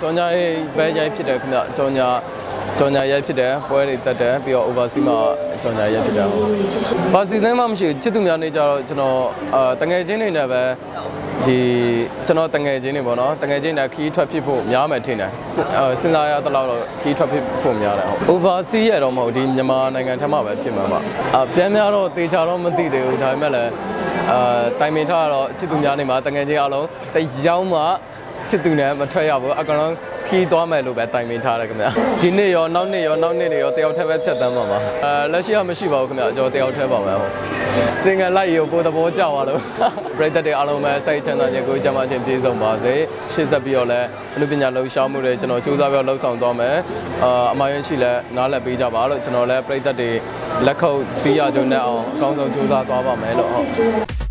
ကြောင်ညာရေးပဲရိုက်ဖြစ်တယ်ခင်ဗျကြောင်ညာကြောင်ညာရိုက်ဖြစ်တယ်ပွဲတွေတက်တယ်ပြီးတော့ overseas မှာကြောင်ညာရိုက်ဖြစ်တယ်ဟုတ်ဘာစီစဉ်မှမရှိဘူးချစ်သူများနေကြတော့ကျွန်တော်အာတငယ်ချင်းတွေနဲ့ပဲဒီကျွန်တော်တငယ်ချင်းတွေပေါ့နော်တငယ်ချင်းတွေခီးထွက်ဖြစ်ဖို့များမယ်ထင်တယ်စအာစဉ်းစားရတဲ့လောက်တော့ခီးထွက်ဖြစ်ဖို့များတယ်ဟုတ် overseas ရတော့မဟုတ်ဒီမြန်မာနိုင်ငံထက်မှပဲဖြစ်မှာပါအပြန်များတော့တေချာတော့မသိသေးဘူးဒါပေမဲ့လည်းအာတိုင်ပင်ထားတော့ချစ်သူများနေမှာတငယ်ချင်းအလုံးတယောက်မှ ချစ်သူနဲ့မထွက်ရဘူးအကောင်လုံးခီးသွားမယ်လို့ပဲတိုင်ပင်ထားတယ်ခင်ဗျာဒီနေ့ရောနောက်နေ့ရောနောက်နေ့တွေရောတယောက်တည်းပဲဖြတ်သန်းပါမှာအဲလက်ရှိကမရှိပါဘူးခင်ဗျာကျွန်တော်တယောက်တည်းပါမယ်ဟုတ်စင်ငယ်လိုက်ရောကိုယ်သဘောကျသွားလို့ပရိသတ်တွေအားလုံးပဲစိတ်ချမ်းသာခြင်းကိုယ်ကြမ်းမှခြင်းပြည့်စုံပါစေရှေ့ဆက်ပြီးတော့လည်းအနုပညာလှူရှားမှုတွေကျွန်တော်ကြိုးစားပြီးတော့လှုပ်ဆောင်သွားမယ်အာအမယွန်းရှိလဲနားလည်ပေးကြပါလို့ကျွန်တော်လည်းပရိသတ်တွေလက်ခုပ်ပြီးရကြုံနဲ့အောင်အကောင်းဆုံးကြိုးစားသွားပါမယ်လို့ဟုတ်